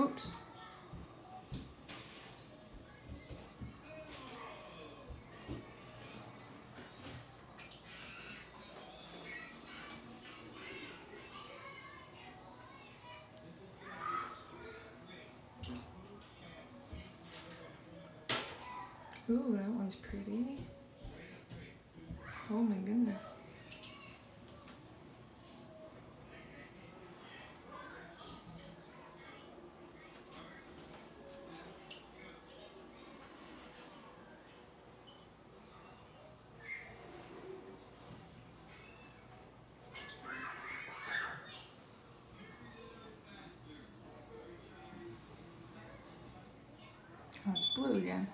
Oops. Ooh, that one's pretty. Oh my goodness. Oh, it's blue again.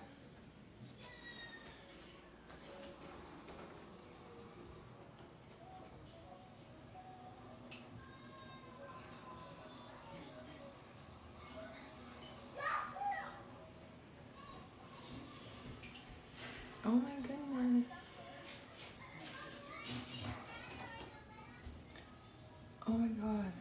Oh my goodness. Oh my god.